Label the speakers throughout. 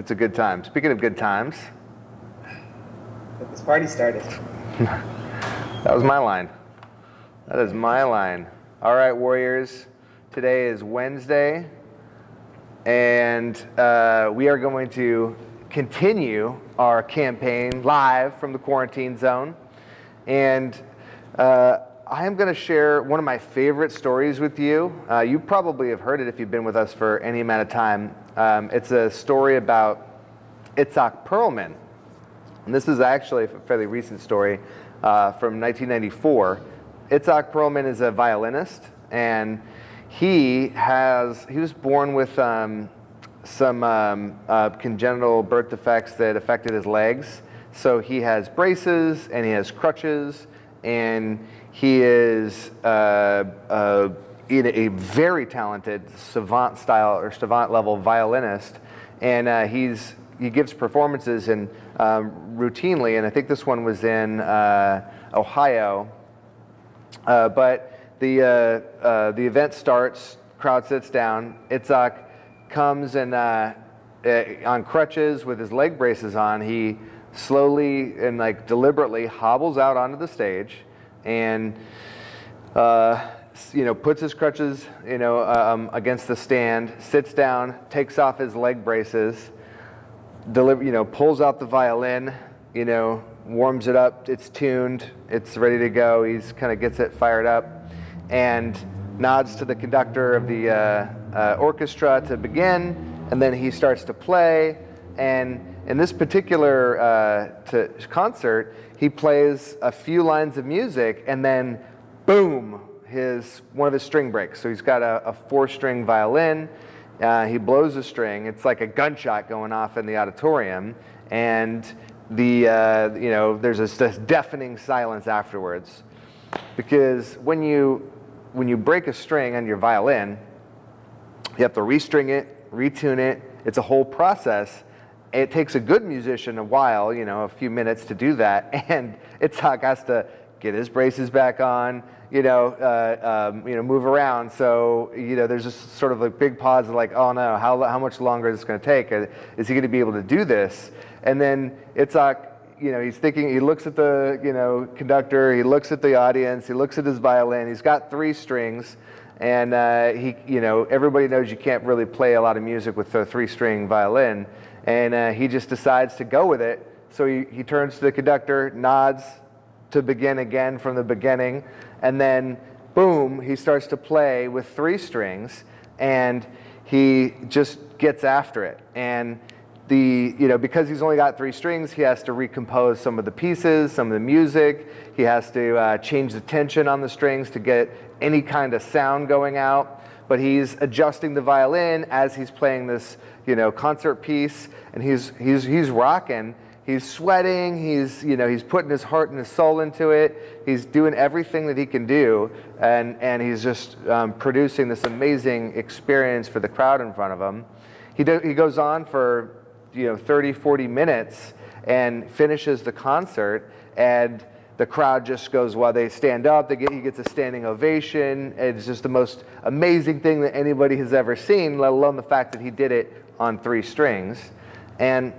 Speaker 1: It's a good time. Speaking of good times,
Speaker 2: Get this party started.
Speaker 1: that was my line. That is my line. All right, Warriors. Today is Wednesday, and uh, we are going to continue our campaign live from the quarantine zone. And uh, I am going to share one of my favorite stories with you. Uh, you probably have heard it if you've been with us for any amount of time. Um, it's a story about Itzhak Perlman. And this is actually a fairly recent story uh, from 1994. Itzhak Perlman is a violinist, and he has he was born with um, some um, uh, congenital birth defects that affected his legs. So he has braces and he has crutches, and he is uh, uh, a very talented savant style or savant level violinist, and uh, he's he gives performances and um, routinely, and I think this one was in uh, Ohio. But the the event starts, crowd sits down. Itzhak comes and on crutches with his leg braces on. He slowly and like deliberately hobbles out onto the stage, and uh, you know puts his crutches you know um, against the stand, sits down, takes off his leg braces deliver, you know, pulls out the violin, you know, warms it up, it's tuned, it's ready to go. He's kind of gets it fired up and nods to the conductor of the uh, uh, orchestra to begin, and then he starts to play. And in this particular uh, concert, he plays a few lines of music, and then boom, his one of his string breaks. So he's got a, a four-string violin. Uh, he blows a string. It's like a gunshot going off in the auditorium, and the uh, you know there's this, this deafening silence afterwards, because when you when you break a string on your violin, you have to restring it, retune it. It's a whole process. It takes a good musician a while, you know, a few minutes to do that, and Itzhak has to get his braces back on, you know, uh, um, you know, move around. So, you know, there's just sort of a big pause of like, oh no, how, how much longer is this going to take? Uh, Is he going to be able to do this? And then Itzhak, you know, he's thinking, he looks at the, you know, conductor, he looks at the audience, he looks at his violin, he's got three strings. And uh, he, you know, everybody knows you can't really play a lot of music with a three-string violin. And uh, he just decides to go with it. So he, he turns to the conductor, nods to begin again from the beginning, and then boom, he starts to play with three strings, and he just gets after it. And the, you know, because he's only got three strings, he has to recompose some of the pieces, some of the music. He has to uh, change the tension on the strings to get any kind of sound going out. But he's adjusting the violin as he's playing this, you know, concert piece, and he's he's he's rocking. He's sweating. He's you know he's putting his heart and his soul into it. He's doing everything that he can do, and and he's just um, producing this amazing experience for the crowd in front of him. He do, he goes on for you know 30 40 minutes and finishes the concert and the crowd just goes while they stand up. They get, he gets a standing ovation. It's just the most amazing thing that anybody has ever seen let alone the fact that he did it on three strings. And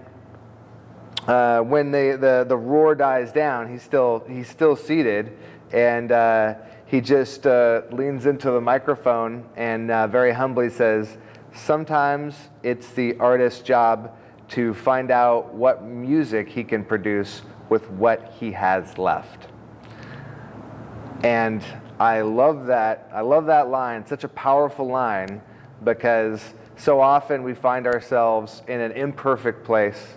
Speaker 1: uh, when the, the, the roar dies down he's still he's still seated. And uh, he just uh, leans into the microphone and uh, very humbly says sometimes it's the artist's job to find out what music he can produce with what he has left. And I love that. I love that line. Such a powerful line because so often we find ourselves in an imperfect place.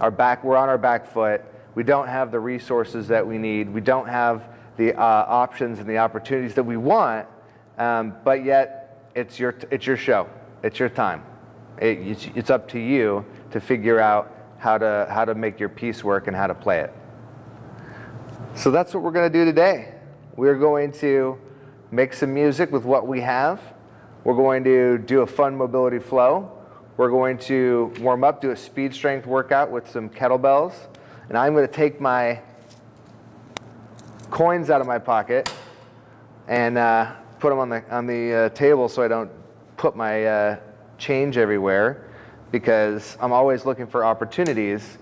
Speaker 1: Our back, we're on our back foot. We don't have the resources that we need. We don't have the uh, options and the opportunities that we want. Um, but yet, it's your it's your show. It's your time. It, it's, it's up to you to figure out how to how to make your piece work and how to play it. So that's what we're going to do today. We're going to make some music with what we have. We're going to do a fun mobility flow. We're going to warm up, do a speed strength workout with some kettlebells. And I'm going to take my coins out of my pocket and uh, put them on the, on the uh, table so I don't put my uh, change everywhere. Because I'm always looking for opportunities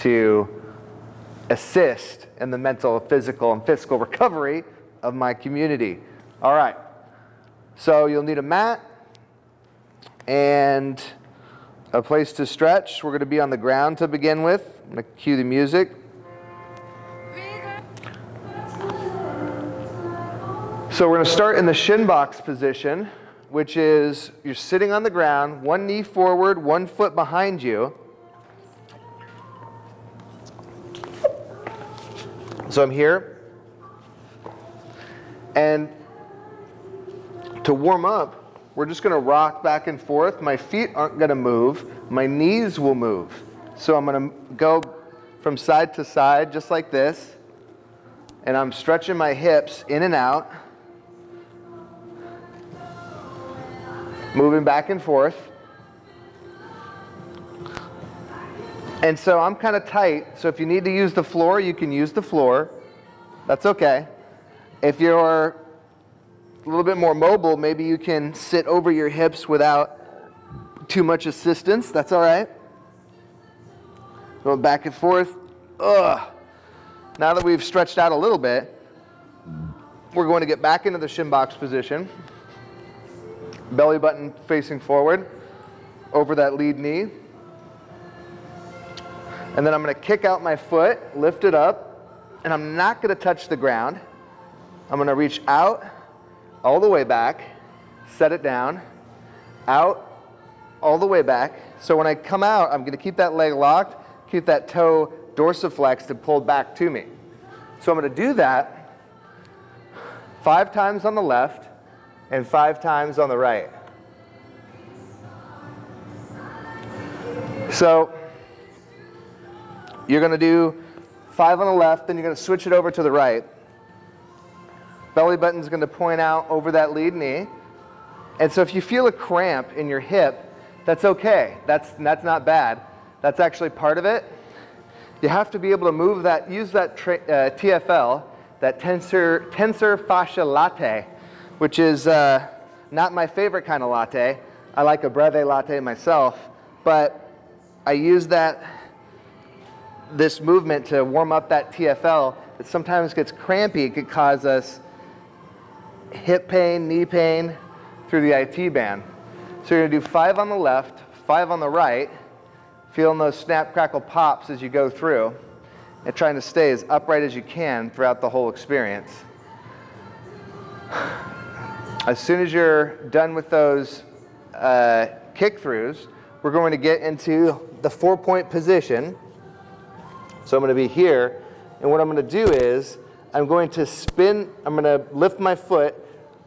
Speaker 1: to assist in the mental, physical, and physical recovery of my community. All right. So you'll need a mat and a place to stretch. We're going to be on the ground to begin with. I'm going to cue the music. So we're going to start in the shin box position, which is you're sitting on the ground, one knee forward, one foot behind you. So I'm here. And to warm up, we're just going to rock back and forth. My feet aren't going to move, my knees will move. So I'm going to go from side to side just like this. And I'm stretching my hips in and out, moving back and forth. And so I'm kind of tight. So if you need to use the floor, you can use the floor. That's okay. If you're a little bit more mobile, maybe you can sit over your hips without too much assistance. That's all right. Going back and forth. Ugh. Now that we've stretched out a little bit, we're going to get back into the shin box position. Belly button facing forward over that lead knee. And then I'm going to kick out my foot, lift it up, and I'm not going to touch the ground. I'm going to reach out all the way back, set it down, out, all the way back. So when I come out, I'm going to keep that leg locked, keep that toe dorsiflexed and pulled back to me. So I'm going to do that five times on the left and five times on the right. So you're going to do five on the left, then you're going to switch it over to the right. Belly button's going to point out over that lead knee. And so if you feel a cramp in your hip, that's okay. That's, that's not bad. That's actually part of it. You have to be able to move that, use that uh, TFL, that tensor, tensor fascia which is uh, not my favorite kind of latte. I like a breve latte myself, but I use that this movement to warm up that TFL. that sometimes gets crampy. It could cause us hip pain, knee pain through the IT band. So you're to do five on the left, five on the right, feeling those snap, crackle, pops as you go through, and trying to stay as upright as you can throughout the whole experience. As soon as you're done with those uh, kick throughs, we're going to get into the four point position. So I'm going to be here, and what I'm going to do is I'm going to spin, I'm going to lift my foot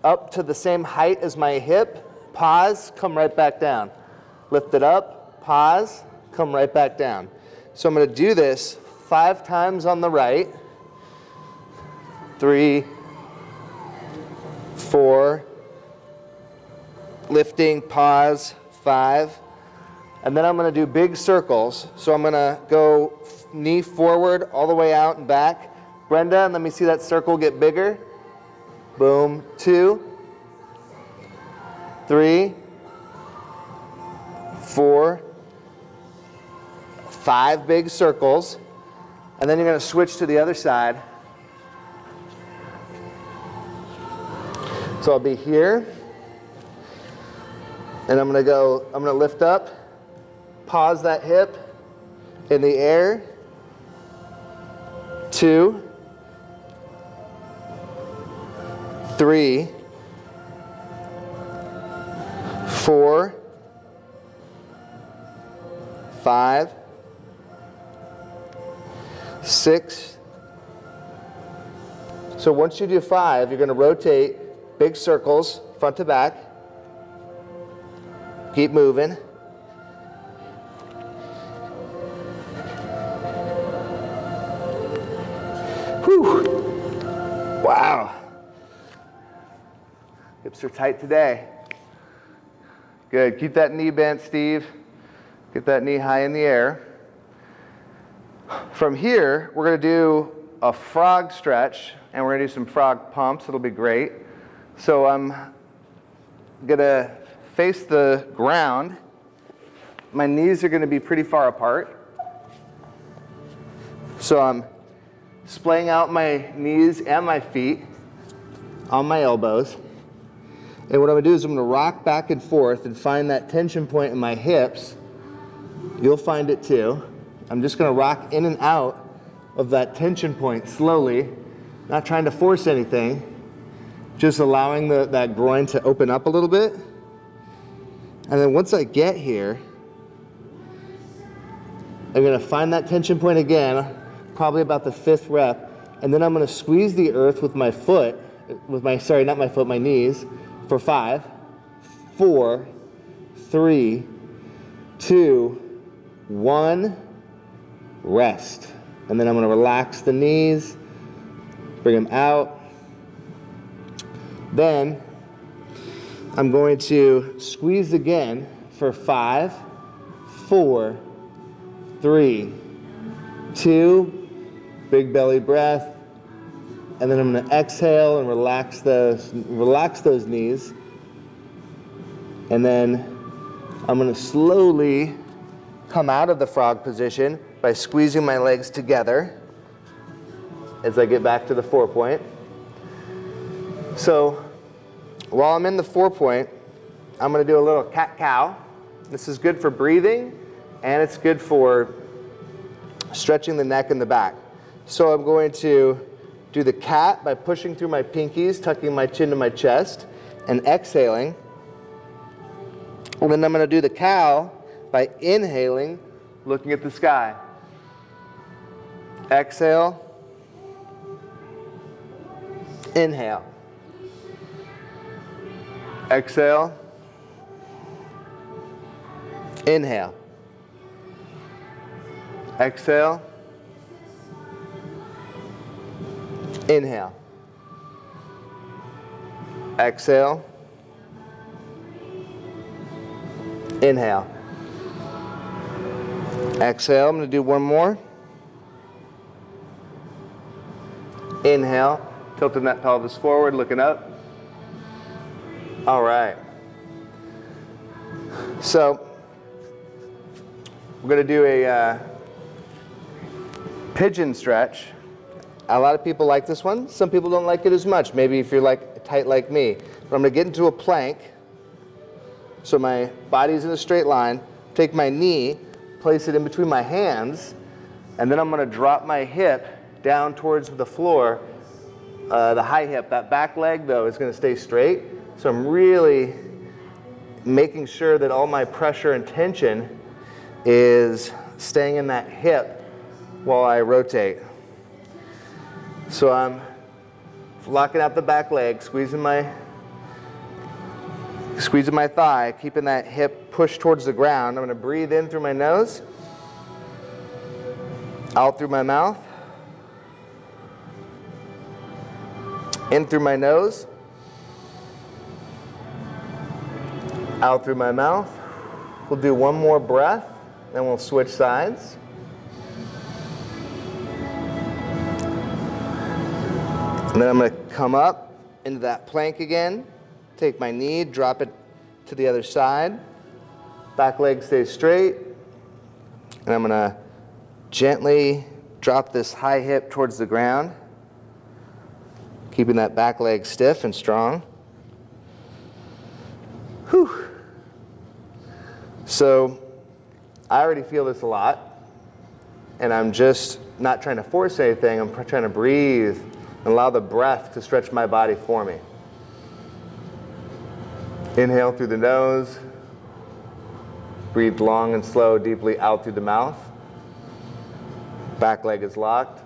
Speaker 1: up to the same height as my hip, pause, come right back down. Lift it up, pause, come right back down. So I'm going to do this five times on the right. Three, four, lifting, pause, five. And then I'm going to do big circles. So I'm going to go knee forward all the way out and back. Brenda, let me see that circle get bigger. Boom. Two, three, four, five big circles. And then you're going to switch to the other side. So I'll be here. And I'm going to go, I'm going to lift up, pause that hip in the air. Two, three, four, five, six. So once you do five, you're going to rotate big circles, front to back. Keep moving. Whew. Wow. Hips are tight today. Good. Keep that knee bent, Steve. Get that knee high in the air. From here, we're going to do a frog stretch and we're going to do some frog pumps. It'll be great. So I'm going to face the ground my knees are going to be pretty far apart. So I'm splaying out my knees and my feet on my elbows. And what I'm gonna do is I'm gonna rock back and forth and find that tension point in my hips. You'll find it too. I'm just gonna rock in and out of that tension point slowly, not trying to force anything, just allowing the, that groin to open up a little bit. And then once I get here, I'm gonna find that tension point again, probably about the fifth rep, and then I'm gonna squeeze the earth with my foot, with my, sorry, not my foot, my knees, for five, four, three, two, one, rest. And then I'm gonna relax the knees, bring them out. Then I'm going to squeeze again for five, four, three, two, big belly breath, and then I'm going to exhale and relax those, relax those knees. And then I'm going to slowly come out of the frog position by squeezing my legs together as I get back to the four point. So while I'm in the four point, I'm going to do a little cat cow. This is good for breathing and it's good for stretching the neck and the back. So I'm going to do the cat by pushing through my pinkies, tucking my chin to my chest, and exhaling. And then I'm going to do the cow by inhaling, looking at the sky. Exhale. Inhale. Exhale. Inhale. Exhale. Inhale. Exhale. Inhale. Exhale. I'm going to do one more. Inhale. Tilting that pelvis forward, looking up. All right. So, we're going to do a uh, pigeon stretch. A lot of people like this one. Some people don't like it as much. Maybe if you're like tight like me. But I'm going to get into a plank. So my body's in a straight line. Take my knee, place it in between my hands, and then I'm going to drop my hip down towards the floor, uh, the high hip. That back leg, though, is going to stay straight. So I'm really making sure that all my pressure and tension is staying in that hip while I rotate. So I'm locking out the back leg, squeezing my squeezing my thigh, keeping that hip pushed towards the ground. I'm going to breathe in through my nose, out through my mouth, in through my nose, out through my mouth. We'll do one more breath, then we'll switch sides. And then I'm to come up into that plank again, take my knee, drop it to the other side. Back leg stays straight. And I'm going to gently drop this high hip towards the ground, keeping that back leg stiff and strong. Whew. So I already feel this a lot, and I'm just not trying to force anything. I'm trying to breathe and allow the breath to stretch my body for me. Inhale through the nose. Breathe long and slow, deeply out through the mouth. Back leg is locked.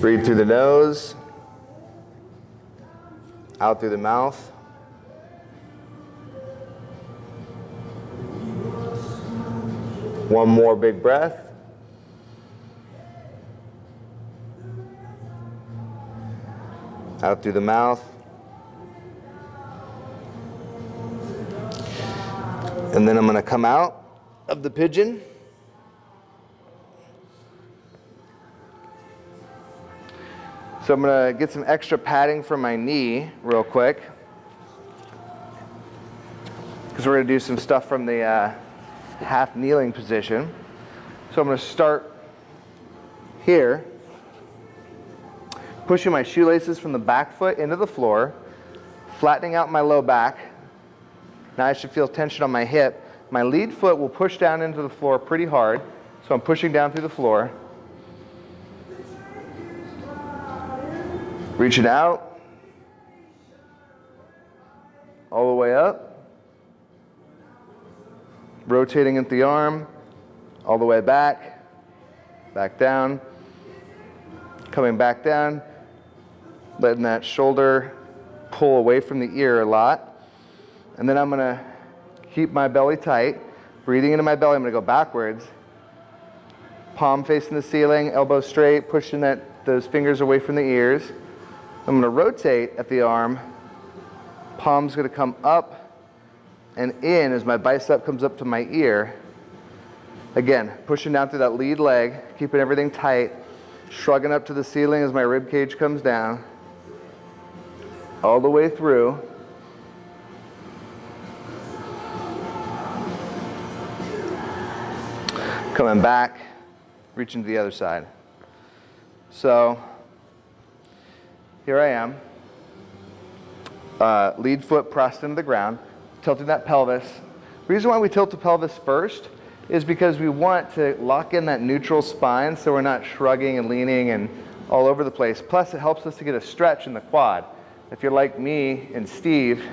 Speaker 1: Breathe through the nose, out through the mouth. One more big breath. out through the mouth. And then I'm going to come out of the pigeon. So I'm going to get some extra padding for my knee real quick. because we're going to do some stuff from the uh, half kneeling position. So I'm going to start here, pushing my shoelaces from the back foot into the floor, flattening out my low back. Now I should feel tension on my hip. My lead foot will push down into the floor pretty hard, so I'm pushing down through the floor. Reaching out, all the way up, rotating at the arm, all the way back, back down, coming back down, letting that shoulder pull away from the ear a lot. And then I'm going to keep my belly tight, breathing into my belly. I'm going to go backwards, palm facing the ceiling, elbow straight, pushing that, those fingers away from the ears. I'm going to rotate at the arm. Palm's going to come up and in as my bicep comes up to my ear. Again, pushing down through that lead leg, keeping everything tight, shrugging up to the ceiling as my rib cage comes down. All the way through. Coming back, reaching to the other side. So, here I am. Uh, lead foot pressed into the ground, tilting that pelvis. Reason why we tilt the pelvis first is because we want to lock in that neutral spine so we're not shrugging and leaning and all over the place. Plus, it helps us to get a stretch in the quad. If you're like me and Steve,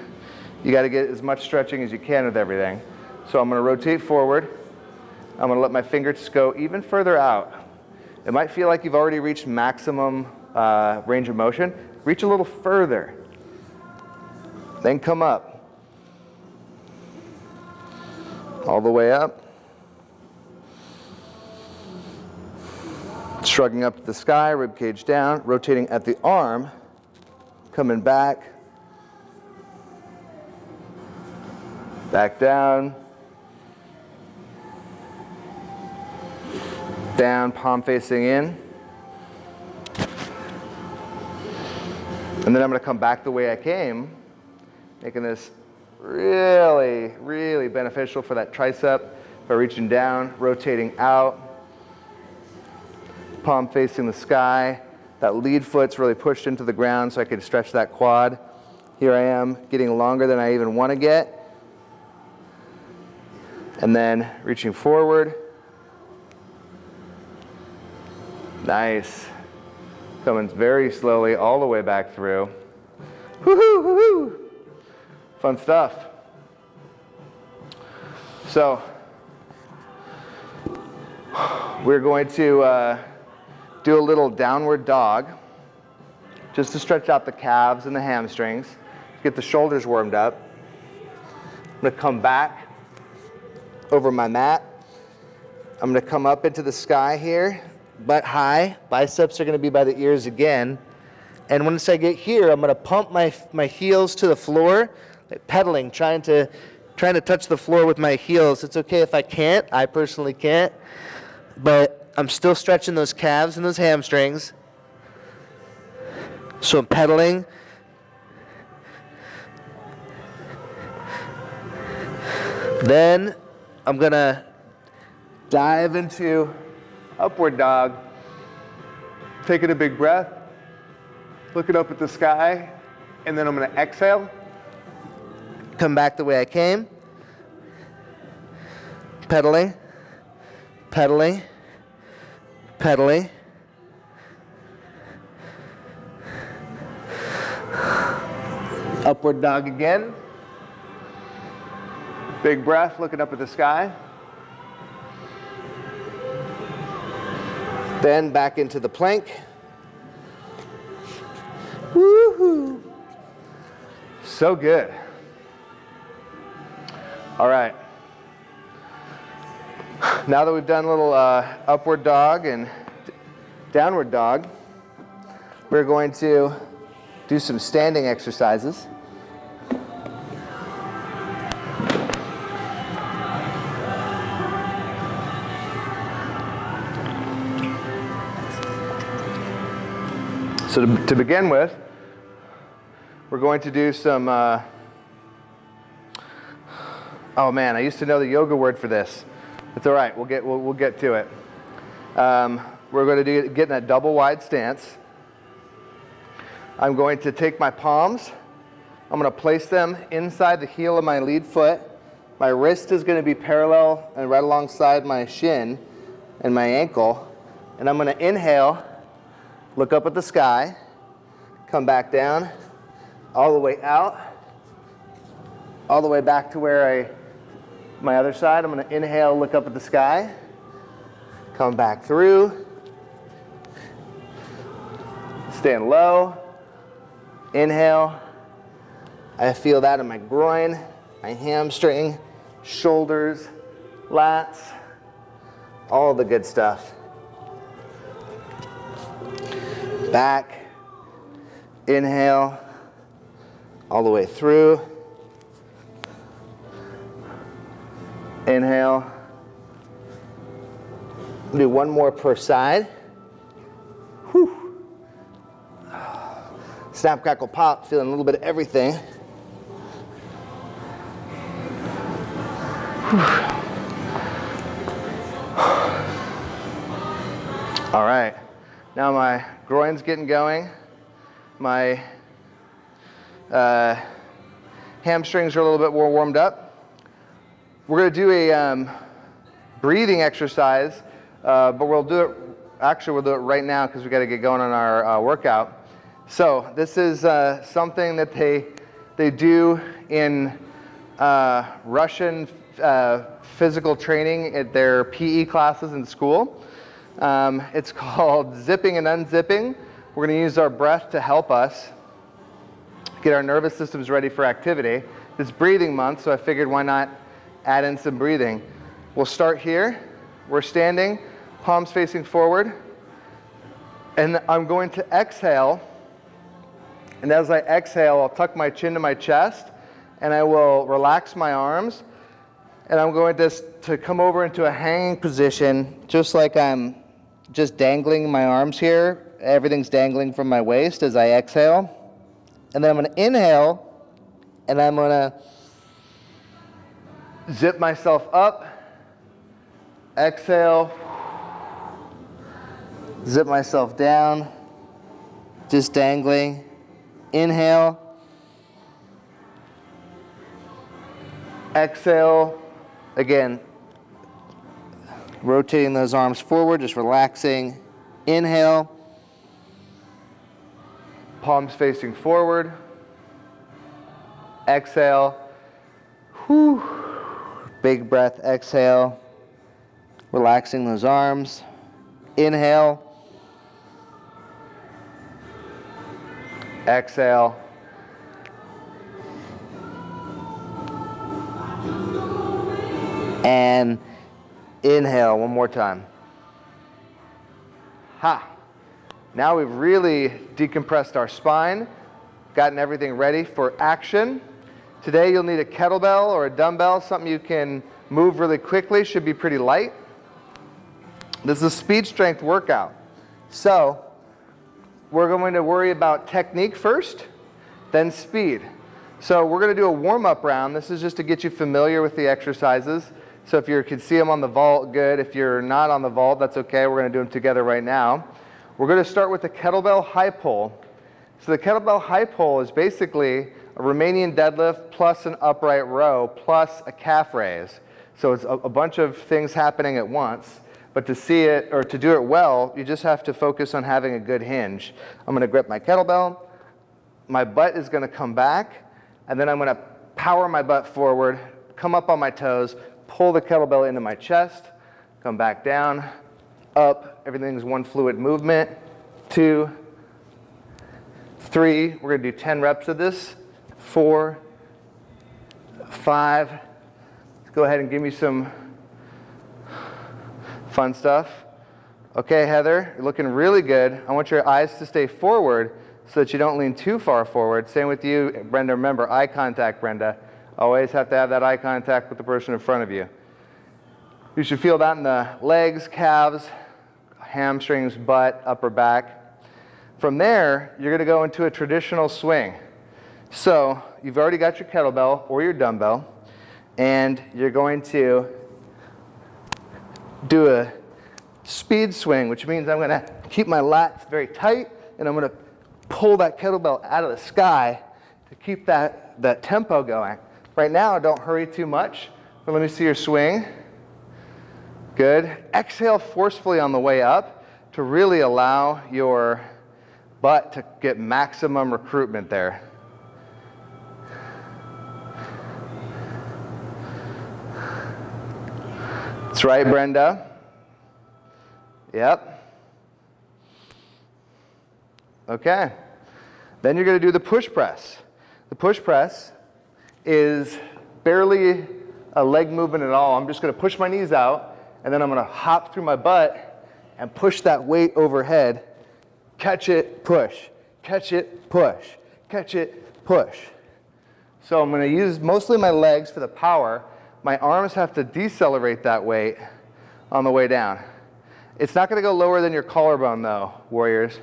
Speaker 1: you got to get as much stretching as you can with everything. So I'm going to rotate forward. I'm going to let my fingers go even further out. It might feel like you've already reached maximum uh, range of motion. Reach a little further. Then come up. All the way up. Shrugging up to the sky, rib cage down, rotating at the arm, coming back, back down, down, palm facing in. And then I'm going to come back the way I came, making this really, really beneficial for that tricep by reaching down, rotating out, palm facing the sky. That lead foot's really pushed into the ground so I can stretch that quad. Here I am, getting longer than I even want to get. And then reaching forward. Nice. Coming very slowly all the way back through. Woohoo, woohoo. Fun stuff. So, we're going to uh, do a little downward dog just to stretch out the calves and the hamstrings, get the shoulders warmed up. I'm going to come back over my mat. I'm going to come up into the sky here, butt high. Biceps are going to be by the ears again. And once I get here, I'm going to pump my, my heels to the floor, like pedaling, trying to, trying to touch the floor with my heels. It's okay if I can't. I personally can't. But I'm still stretching those calves and those hamstrings. So I'm pedaling. Then I'm going to dive into upward dog. Taking a big breath, looking up at the sky, and then I'm going to exhale. Come back the way I came. Pedaling, pedaling pedaling. Upward dog again. Big breath, looking up at the sky. Then back into the plank. Woohoo! So good. All right. Now that we've done a little uh, upward dog and downward dog, we're going to do some standing exercises. So to, to begin with, we're going to do some uh, Oh man, I used to know the yoga word for this. It's all right. We'll get we'll, we'll get to it. Um, we're going to do, get in a double wide stance. I'm going to take my palms. I'm going to place them inside the heel of my lead foot. My wrist is going to be parallel and right alongside my shin and my ankle. And I'm going to inhale, look up at the sky, come back down, all the way out, all the way back to where I, my other side. I'm to inhale, look up at the sky, come back through, stand low, inhale. I feel that in my groin, my hamstring, shoulders, lats, all the good stuff. Back, inhale, all the way through. Inhale. Do one more per side. Whew. Snap, crackle, pop, feeling a little bit of everything. All right, now my groin's getting going. My uh, hamstrings are a little bit more warmed up. We're going to do a um, breathing exercise, uh, but we'll do it, actually, we'll do it right now because we got to get going on our uh, workout. So, this is uh, something that they, they do in uh, Russian uh, physical training at their PE classes in school. Um, it's called zipping and unzipping. We're going to use our breath to help us get our nervous systems ready for activity. It's breathing month, so I figured why not add in some breathing. We'll start here. We're standing, palms facing forward. And I'm going to exhale. And as I exhale, I'll tuck my chin to my chest and I will relax my arms. And I'm going to, to come over into a hanging position, just like I'm just dangling my arms here. Everything's dangling from my waist as I exhale. And then I'm going to inhale, and I'm going to zip myself up. Exhale. Zip myself down. Just dangling. Inhale. Exhale. Again, rotating those arms forward, just relaxing. Inhale. Palms facing forward. Exhale. Whew. Big breath, exhale. Relaxing those arms. Inhale. Exhale. And inhale one more time. Ha. Now we've really decompressed our spine, gotten everything ready for action. Today you'll need a kettlebell or a dumbbell, something you can move really quickly, should be pretty light. This is a speed strength workout. So we're going to worry about technique first, then speed. So we're going to do a warm-up round. This is just to get you familiar with the exercises. So if you can see them on the vault, good. If you're not on the vault, that's okay. We're going to do them together right now. We're going to start with the kettlebell high pull. So the kettlebell high pull is basically a Romanian deadlift plus an upright row plus a calf raise. So it's a, a bunch of things happening at once. But to see it or to do it well, you just have to focus on having a good hinge. I'm going to grip my kettlebell. My butt is going to come back. And then I'm going to power my butt forward, come up on my toes, pull the kettlebell into my chest, come back down, up. Everything's one fluid movement. Two, three. We're to do 10 reps of this. Four, five. Let's go ahead and give me some fun stuff. Okay, Heather, you're looking really good. I want your eyes to stay forward so that you don't lean too far forward. Same with you, Brenda. Remember, eye contact, Brenda. Always have to have that eye contact with the person in front of you. You should feel that in the legs, calves, hamstrings, butt, upper back. From there, you're going to go into a traditional swing. So you've already got your kettlebell or your dumbbell. and you're going to do a speed swing, which means I'm going to keep my lats very tight and I'm going to pull that kettlebell out of the sky to keep that, that tempo going. Right now, don't hurry too much, but let me see your swing. Good. Exhale forcefully on the way up to really allow your butt to get maximum recruitment there. That's right, Brenda. Yep. Okay. Then you're going to do the push press. The push press is barely a leg movement at all. I'm just going to push my knees out, and then I'm going to hop through my butt and push that weight overhead. Catch it, push. Catch it, push. Catch it, push. So I'm going to use mostly my legs for the power. My arms have to decelerate that weight on the way down. It's not going to go lower than your collarbone, though, warriors.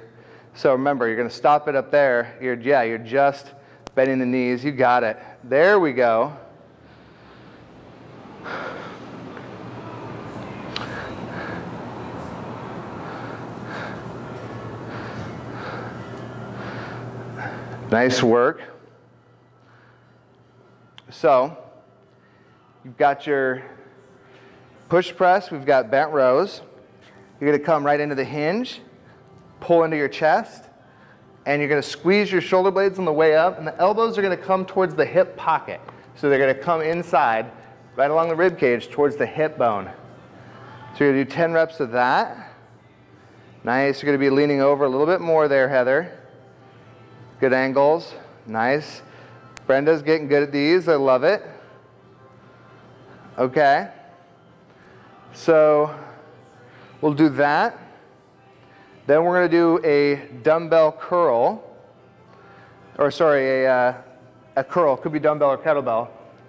Speaker 1: So remember, you're going to stop it up there. You're, yeah, you're just bending the knees. You got it. There we go. Nice work. So, you've got your push press, we've got bent rows. You're going to come right into the hinge, pull into your chest, and you're going to squeeze your shoulder blades on the way up, and the elbows are to come towards the hip pocket. So they're going to come inside, right along the rib cage, towards the hip bone. So you're to do 10 reps of that. Nice. You're going to be leaning over a little bit more there, Heather. Good angles. Nice. Brenda's getting good at these. I love it. Okay. So we'll do that. Then we're going to do a dumbbell curl. Or sorry, a, uh, a curl. Could be dumbbell or kettlebell.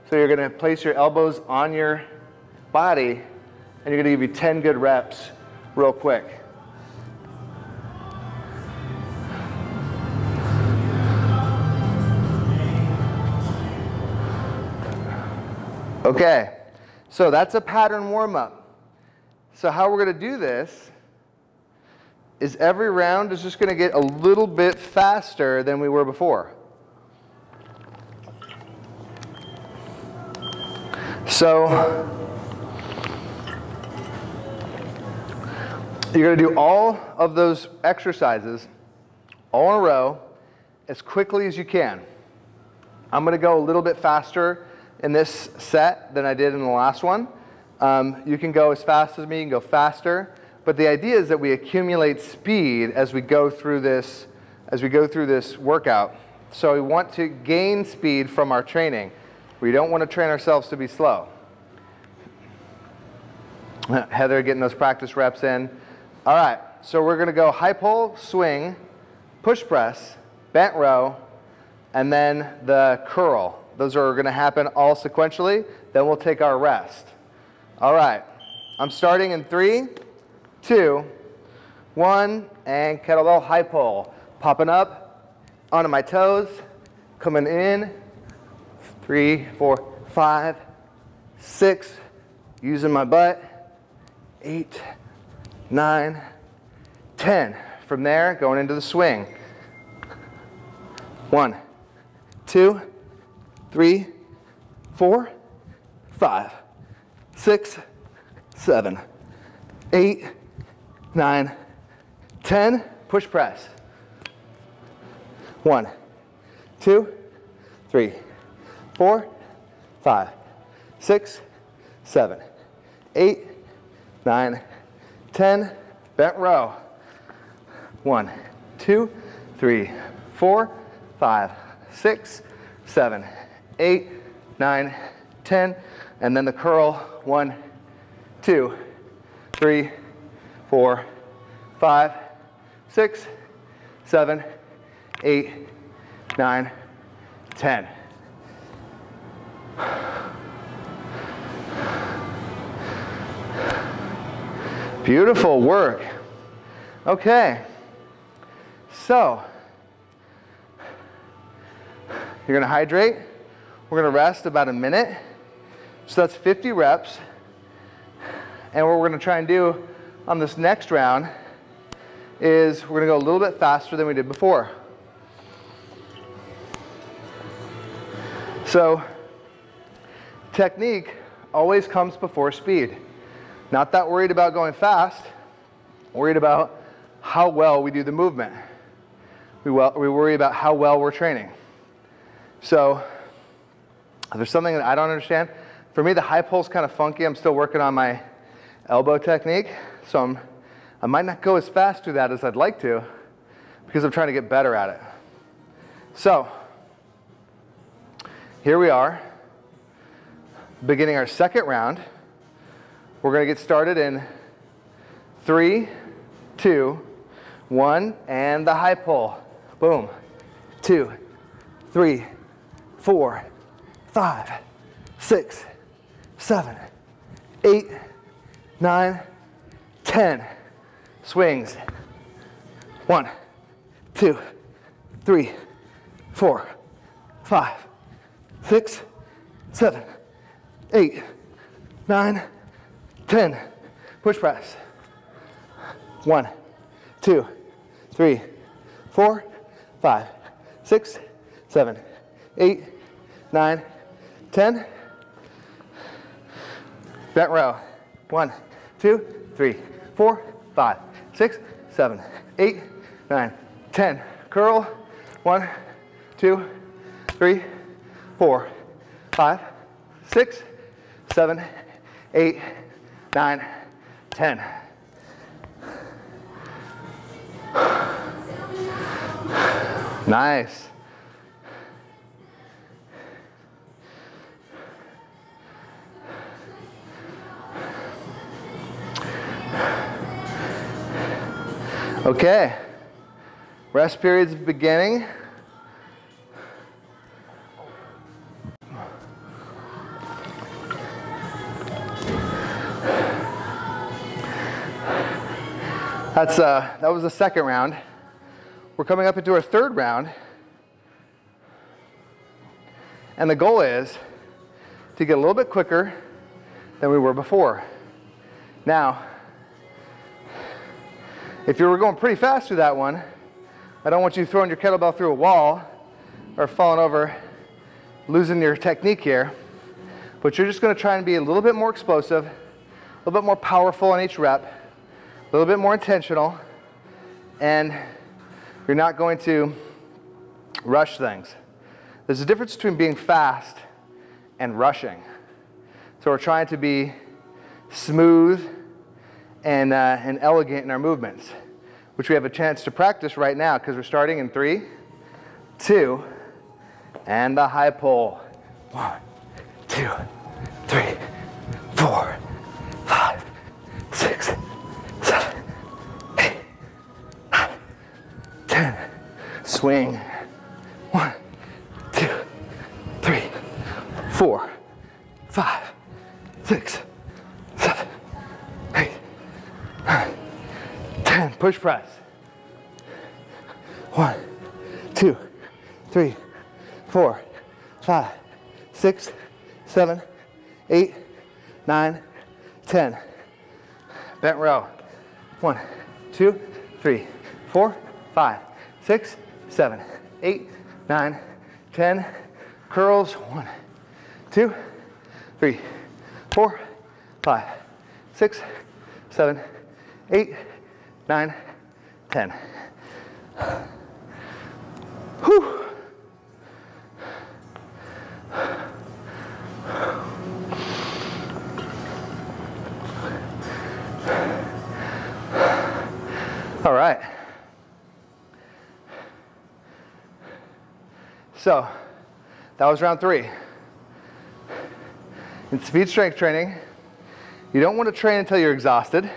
Speaker 1: So you're going to place your elbows on your body and you're going to give you 10 good reps real quick. Okay, so that's a pattern warm up. So, how we're going to do this is every round is just going to get a little bit faster than we were before. So, you're going to do all of those exercises all in a row as quickly as you can. I'm going to go a little bit faster in this set than I did in the last one. Um, you can go as fast as me, you can go faster, but the idea is that we accumulate speed as we go through this, as we go through this workout. So we want to gain speed from our training. We don't want to train ourselves to be slow. Heather getting those practice reps in. All right, so we're going to go high pull, swing, push press, bent row, and then the curl. Those are going to happen all sequentially. Then we'll take our rest. All right. I'm starting in three, two, one, and kettlebell high pull. Popping up onto my toes, coming in, three, four, five, six, using my butt, eight, nine, ten. From there, going into the swing. One, two, three, four, five, six, seven, eight, nine, ten. Push press. One, two, three, four, five, six, seven, eight, nine, ten. Bent row. One, two, three, four, five, six, seven, eight, nine, ten, and then the curl, one, two, three, four, five, six, seven, eight, nine, ten. Beautiful work. Okay. So, you're to hydrate. We're to rest about a minute. So that's 50 reps. And what we're to try and do on this next round is we're to go a little bit faster than we did before. So technique always comes before speed. Not that worried about going fast, worried about how well we do the movement. We, well, we worry about how well we're training. So if there's something that I don't understand, for me the high pull's kind of funky. I'm still working on my elbow technique, so I'm, I might not go as fast through that as I'd like to because I'm trying to get better at it. So here we are, beginning our second round. We're going to get started in three, two, one, and the high pull. Boom. Two, three, four, five, six, seven, eight, nine, ten. Swings. One, two, three, four, five, six, seven, eight, nine, ten. Push press. One, two, three, four, five, six, seven, eight, nine, ten. Bent row. One, two, three, four, five, six, seven, eight, nine, ten. Curl. One, two, three, four, five, six, seven, eight, nine, ten. Nice. Okay. Rest periods beginning. That's uh, that was the second round. We're coming up into our third round. And the goal is to get a little bit quicker than we were before. Now, if you were going pretty fast through that one, I don't want you throwing your kettlebell through a wall or falling over, losing your technique here. But you're just going to try and be a little bit more explosive, a little bit more powerful on each rep a little bit more intentional, and you're not going to rush things. There's a difference between being fast and rushing. So we're trying to be smooth and, uh, and elegant in our movements, which we have a chance to practice right now because we're starting in three, two, and the high pull. One, two, three, four, five, six, swing. One, two, three, four, five, six, seven, eight, nine, ten. Push press. One, two, three, four, five, six, seven, eight, nine, ten. Bent row. One, two, three, four, five, six, seven, eight, nine, ten. Curls, one, two, three, four, five, six, seven, eight, nine, ten. Whew. All right. So that was round three. In speed strength training, you don't want to train until you're exhausted.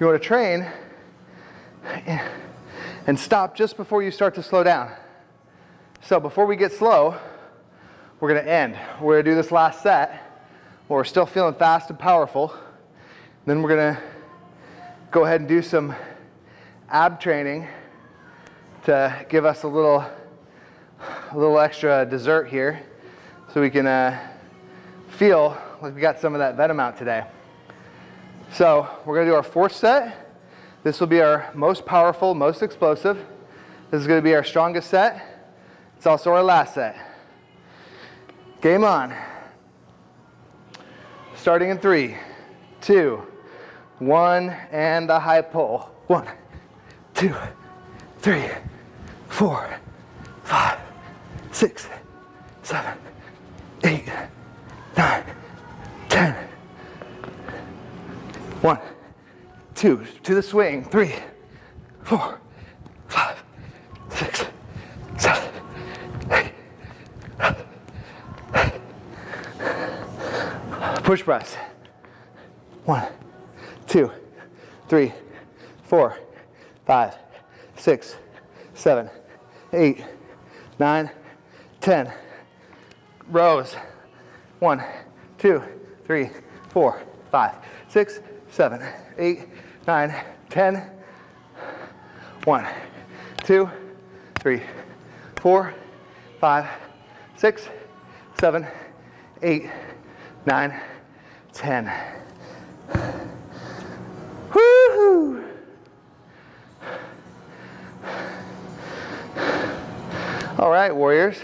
Speaker 1: You want to train and stop just before you start to slow down. So before we get slow, we're going to end. We're going to do this last set where we're still feeling fast and powerful. Then we're going to go ahead and do some ab training to give us a little a little extra dessert here so we can uh, feel like we got some of that venom out today. So we're gonna do our fourth set. This will be our most powerful, most explosive. This is gonna be our strongest set. It's also our last set. Game on. Starting in three, two, one, and the high pull. One, two, three, four, five, six, seven, eight, nine, ten. One, two, to the swing. Three, four, five, six, seven, eight. Push press. One, two, three, four, five, six, seven, eight, nine, ten. Rows. One, two, three, four, five, six, seven, eight, nine, ten. One, two, three, four, five, six, seven, eight, nine, ten. Woo-hoo. All right, warriors.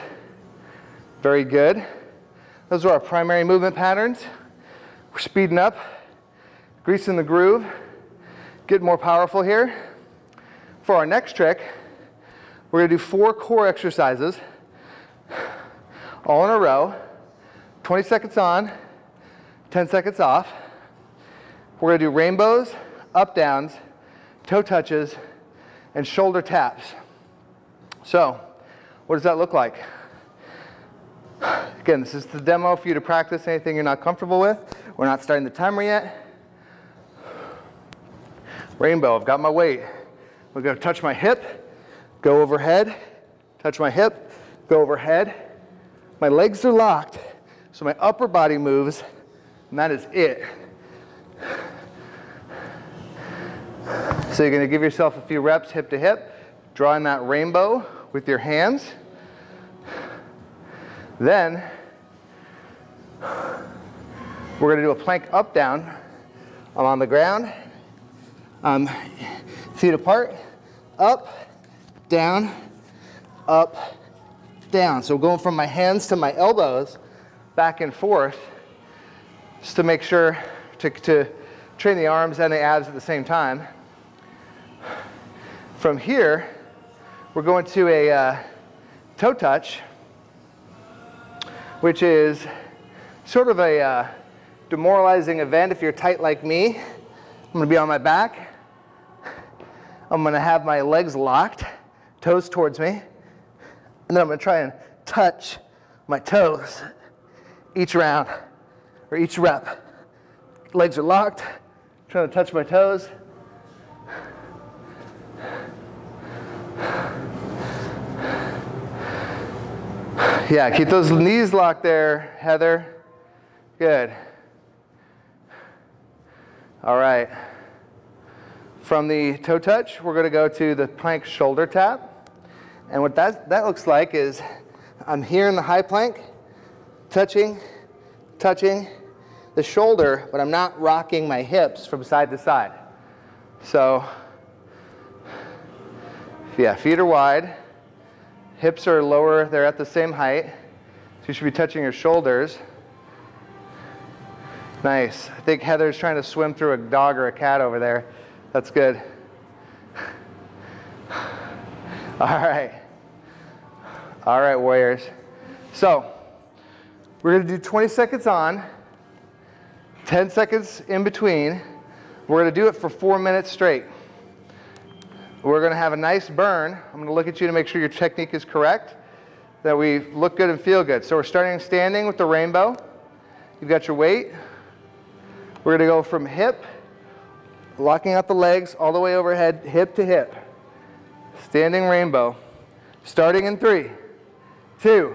Speaker 1: Very good. Those are our primary movement patterns. We're speeding up, greasing the groove, get more powerful here. For our next trick, we're gonna do four core exercises, all in a row, 20 seconds on, 10 seconds off. We're gonna do rainbows, up downs, toe touches, and shoulder taps. So, what does that look like? Again, this is the demo for you to practice anything you're not comfortable with. We're not starting the timer yet. Rainbow, I've got my weight. We're gonna touch my hip, go overhead, touch my hip, go overhead. My legs are locked, so my upper body moves, and that is it. So you're gonna give yourself a few reps hip to hip, drawing that rainbow with your hands. Then we're going to do a plank up down. I'm on the ground, um, feet apart, up, down, up, down. So going from my hands to my elbows, back and forth, just to make sure to, to train the arms and the abs at the same time. From here, we're going to a uh, toe touch which is sort of a uh, demoralizing event if you're tight like me. I'm gonna be on my back. I'm gonna have my legs locked, toes towards me, and then I'm gonna try and touch my toes each round or each rep. Legs are locked, trying to touch my toes. Yeah, keep those knees locked there, Heather. Good. All right. From the toe touch, we're going to go to the plank shoulder tap. And what that, that looks like is I'm here in the high plank, touching, touching the shoulder, but I'm not rocking my hips from side to side. So, yeah, feet are wide. Hips are lower, they're at the same height. So you should be touching your shoulders. Nice. I think Heather's trying to swim through a dog or a cat over there. That's good. All right. All right, warriors. So, we're going to do 20 seconds on, 10 seconds in between. We're going to do it for four minutes straight. We're going to have a nice burn. I'm going to look at you to make sure your technique is correct, that we look good and feel good. So we're starting standing with the rainbow. You've got your weight. We're going to go from hip, locking out the legs all the way overhead, hip to hip. Standing rainbow. Starting in three, two,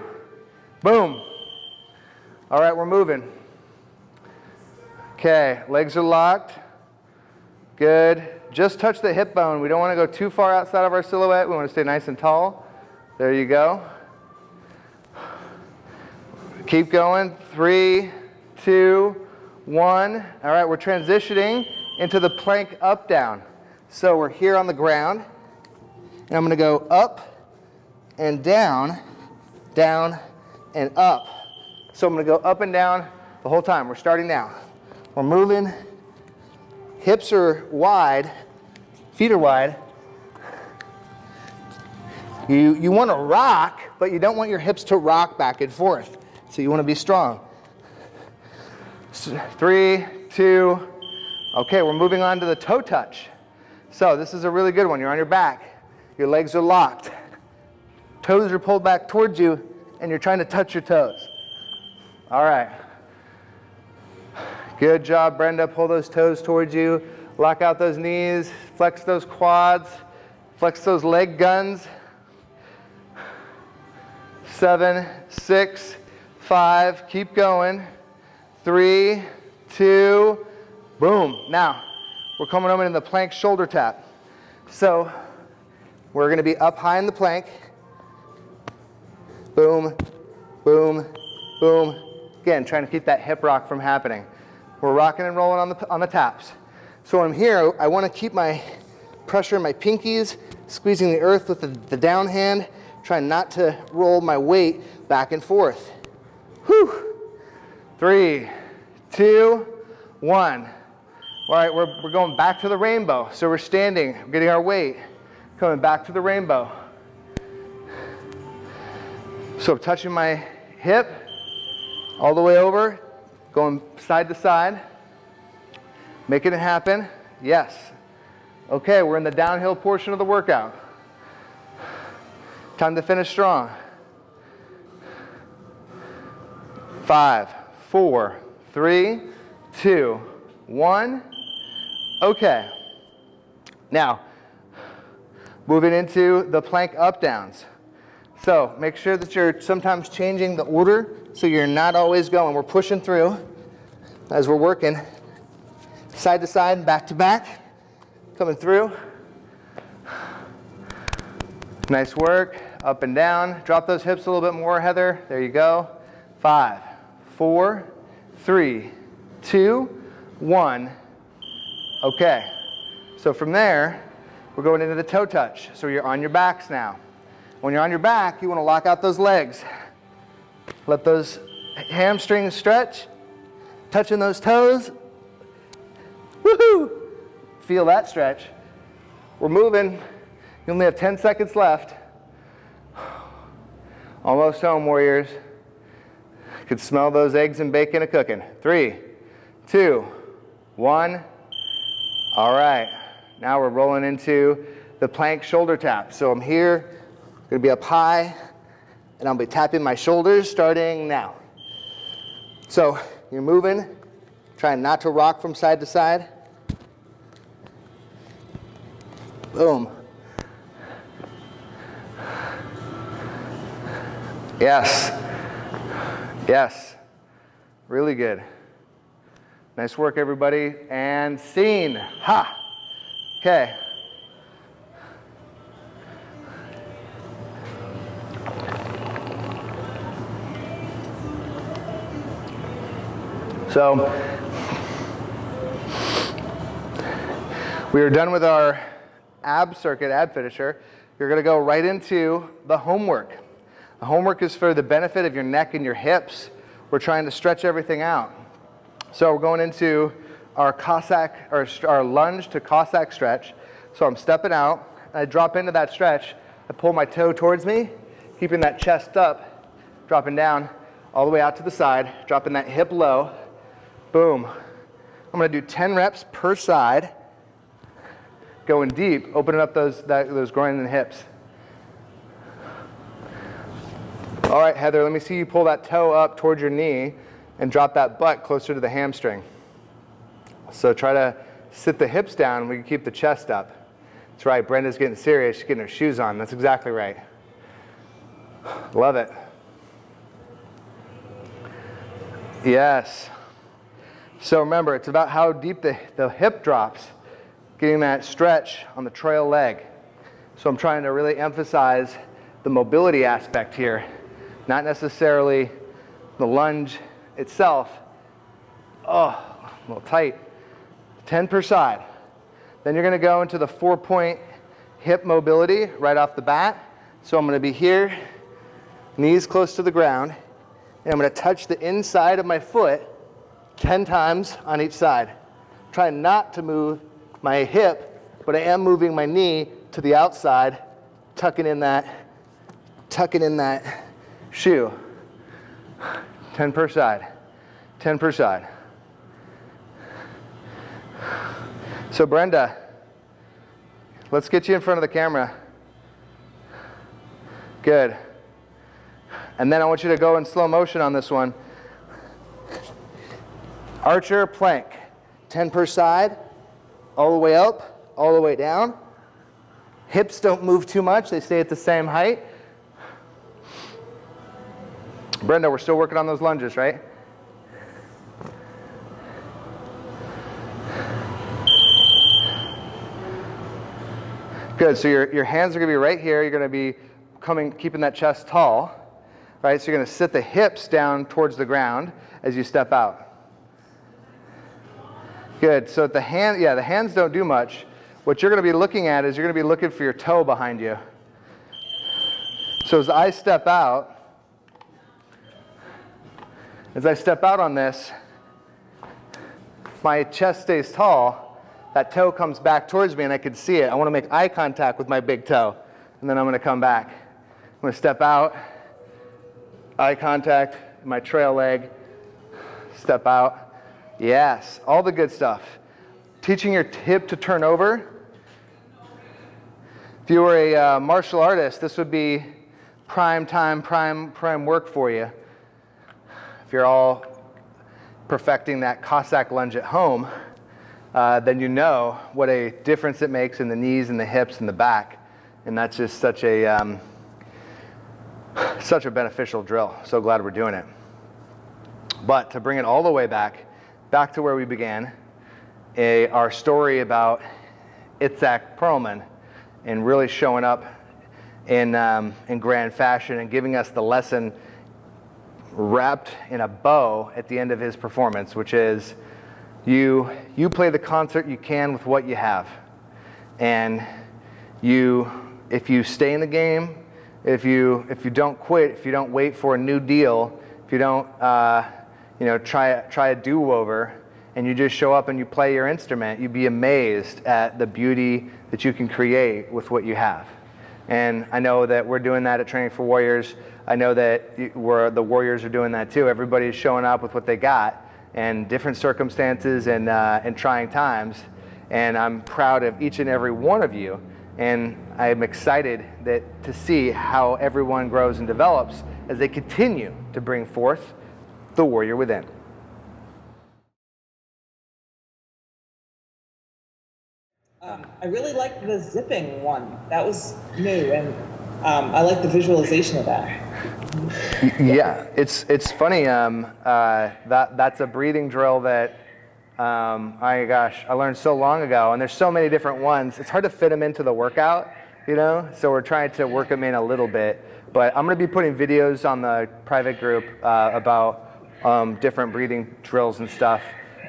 Speaker 1: boom. All right, we're moving. Okay, legs are locked. Good. Just touch the hip bone. We don't want to go too far outside of our silhouette. We want to stay nice and tall. There you go. Keep going. Three, two, one. All right, we're transitioning into the plank up down. So we're here on the ground, and I'm gonna go up and down, down and up. So I'm gonna go up and down the whole time. We're starting now. We're moving, hips are wide, feet are wide. You, you wanna rock, but you don't want your hips to rock back and forth. So you wanna be strong. Three, two, okay, we're moving on to the toe touch. So this is a really good one. You're on your back, your legs are locked, toes are pulled back towards you, and you're trying to touch your toes. All right. Good job, Brenda. Pull those toes towards you. Lock out those knees. Flex those quads. Flex those leg guns. Seven, six, five. Keep going. Three, two, boom. Now, we're coming over in the plank shoulder tap. So, we're going to be up high in the plank. Boom, boom, boom. Again, trying to keep that hip rock from happening. We're rocking and rolling on the, on the taps. So I'm here, I want to keep my pressure in my pinkies, squeezing the earth with the, the down hand, trying not to roll my weight back and forth. Whew. Three, two, one. All right, we're, we're going back to the rainbow. So we're standing, getting our weight, coming back to the rainbow. So I'm touching my hip all the way over, going side to side, making it happen. Yes. Okay, we're in the downhill portion of the workout. Time to finish strong. Five, four, three, two, one. Okay. Now, moving into the plank up downs. So make sure that you're sometimes changing the order so you're not always going. We're pushing through as we're working side to side, back to back, coming through. Nice work, up and down. Drop those hips a little bit more, Heather. There you go. Five, four, three, two, one. Okay, so from there, we're going into the toe touch. So you're on your backs now. When you're on your back, you want to lock out those legs. Let those hamstrings stretch, touching those toes. Woohoo! Feel that stretch. We're moving. You only have 10 seconds left. Almost home, warriors. Could smell those eggs and bacon a cooking. Three, two, one. All right. Now we're rolling into the plank shoulder tap. So I'm here Gonna be up high, and I'll be tapping my shoulders starting now. So you're moving, trying not to rock from side to side. Boom. Yes. Yes. Really good. Nice work, everybody. And scene. Ha. Okay. So we are done with our ab circuit, ab finisher. You're going to go right into the homework. The homework is for the benefit of your neck and your hips. We're trying to stretch everything out. So we're going into our Cossack, or our lunge to Cossack stretch. So I'm stepping out, I drop into that stretch, I pull my toe towards me, keeping that chest up, dropping down all the way out to the side, dropping that hip low, Boom. I'm to do 10 reps per side, going deep, opening up those, that, those groin and hips. All right, Heather, let me see you pull that toe up towards your knee and drop that butt closer to the hamstring. So try to sit the hips down. We can keep the chest up. That's right. Brenda's getting serious. She's getting her shoes on. That's exactly right. Love it. Yes. So remember, it's about how deep the, the hip drops, getting that stretch on the trail leg. So I'm trying to really emphasize the mobility aspect here, not necessarily the lunge itself, Oh, a little tight. 10 per side. Then you're going to go into the four point hip mobility right off the bat. So I'm going to be here, knees close to the ground, and I'm going to touch the inside of my foot 10 times on each side. Try not to move my hip, but I am moving my knee to the outside, tucking in that, tucking in that shoe. 10 per side, 10 per side. So Brenda, let's get you in front of the camera. Good. And then I want you to go in slow motion on this one. Archer plank, 10 per side, all the way up, all the way down. Hips don't move too much, they stay at the same height. Brenda, we're still working on those lunges, right? Good, so your, your hands are gonna be right here. You're gonna be coming, keeping that chest tall, right? So you're gonna sit the hips down towards the ground as you step out. Good, so the hand, yeah, the hands don't do much. What you're gonna be looking at is you're gonna be looking for your toe behind you. So as I step out, as I step out on this, my chest stays tall, that toe comes back towards me and I can see it. I want to make eye contact with my big toe. And then I'm going to come back. I'm going to step out, eye contact, my trail leg, step out. Yes, all the good stuff. Teaching your hip to turn over. If you were a uh, martial artist, this would be prime time, prime, prime work for you. If you're all perfecting that Cossack lunge at home, uh, then you know what a difference it makes in the knees and the hips and the back. And that's just such a, um, such a beneficial drill. So glad we're doing it. But to bring it all the way back, back to where we began, a, our story about Itzhak Perlman and really showing up in, um, in grand fashion and giving us the lesson wrapped in a bow at the end of his performance, which is you, you play the concert you can with what you have. And you, if you stay in the game, if you, if you don't quit, if you don't wait for a new deal, if you don't uh, you know, try, try a do-over, and you just show up and you play your instrument, you'd be amazed at the beauty that you can create with what you have. And I know that we're doing that at Training for Warriors. I know that the Warriors are doing that too. Everybody's showing up with what they got and different circumstances and, uh, and trying times. And I'm proud of each and every one of you. And I'm excited that, to see how everyone grows and develops as they continue to bring forth the warrior within.
Speaker 2: Um, I really liked the zipping one. That was new, and um, I like the visualization of that.
Speaker 1: Yeah, it's it's funny. Um, uh, that that's a breathing drill that um, I gosh I learned so long ago, and there's so many different ones. It's hard to fit them into the workout, you know. So we're trying to work them in a little bit. But I'm going to be putting videos on the private group uh, about um, different breathing drills and stuff,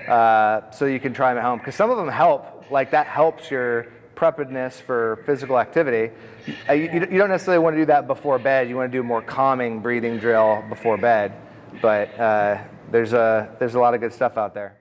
Speaker 1: uh, so you can try them at home. Because some of them help. Like that helps your preparedness for physical activity. You, you, don't necessarily want to do that before bed. You want to do a more calming breathing drill before bed. But uh, there's, a, there's a lot of good stuff out there.